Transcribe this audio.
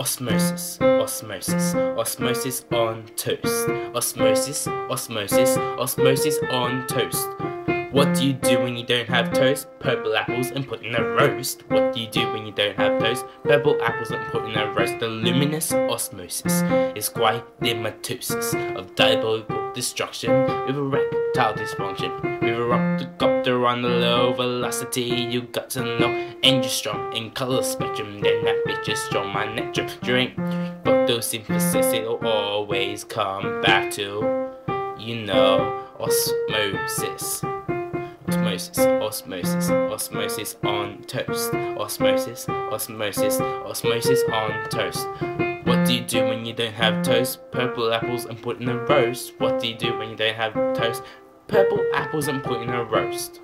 Osmosis, osmosis, osmosis on toast. Osmosis, osmosis, osmosis on toast. What do you do when you don't have toast? Purple apples and put in a roast. What do you do when you don't have toast? Purple apples and put in a roast. The luminous osmosis is quite the mitosis of diabolical destruction with erectile dysfunction. With a octocopter on the low velocity, you got to know. And you're strong in color spectrum, then that is strong. My nectar drink photosynthesis, oh, it'll always come back to, you know, osmosis osmosis, osmosis, osmosis on toast, osmosis, osmosis, osmosis on toast. What do you do when you don't have toast? Purple apples and put in a roast. What do you do when you don't have toast? Purple apples and put in a roast.